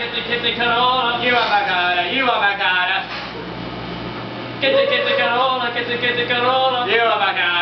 kitty, kitty, Corolla. You are my cara, you are my cara. Kitty, kitty, Corolla, kitty, kitty, Corolla. You are my cara.